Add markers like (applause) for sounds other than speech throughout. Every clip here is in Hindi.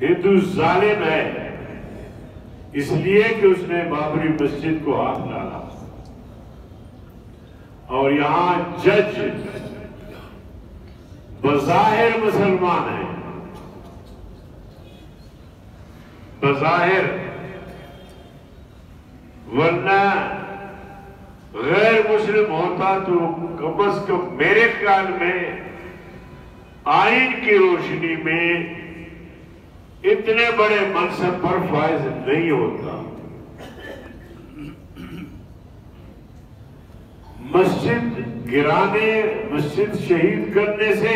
हिंदू जालिम है। इसलिए कि उसने बाबरी मस्जिद को हाथ डाला। और यहाँ जज, बजाहिर मुसलमान है। बजाहिर, वरना गैर मुस्लिम होता तो कम अज कम मेरे ख्याल में आइन की रोशनी में इतने बड़े मनसब पर फायज नहीं होता। मस्जिद गिराने, मस्जिद शहीद करने से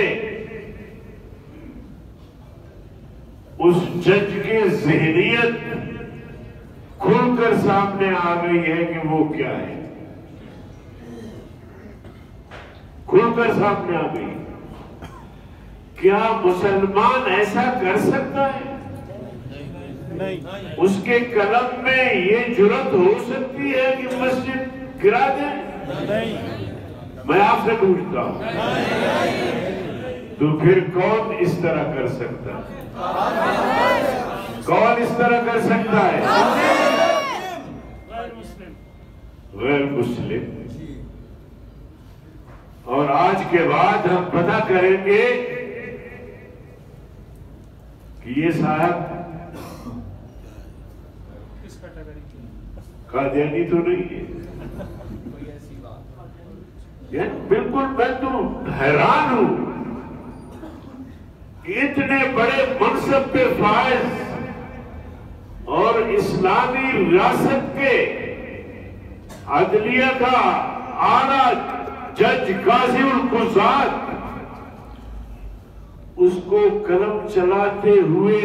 उस जज की जहनीत खुलकर सामने आ गई है कि वो क्या है। खुलकर सामने आ गई। क्या मुसलमान ऐसा कर सकता है? नहीं। उसके कलम में ये ज़रूरत हो सकती है कि मस्जिद गिरा दे? नहीं। मैं आपसे पूछता हूँ। तो फिर कौन इस तरह कर सकता है? कौन इस तरह कर सकता है? गैर मुस्लिम। और आज के बाद हम पता करेंगे कि ये साहब कादियानी तो नहीं है। (laughs) बिल्कुल मैं तो हैरान हूँ। इतने बड़े मनसब पे फायज और इस्लामी रियासत के अदलिया का आला जज काजी उल कुजात उसको कलम चलाते हुए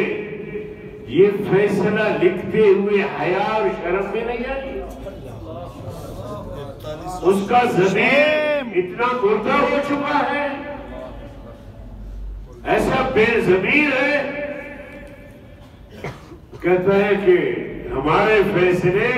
ये फैसला लिखते हुए हया और शर्म में नहीं आई? उसका ज़मीन इतना मुर्दा हो चुका है। ऐसा बेजमीर है। कहता है कि हमारे फैसले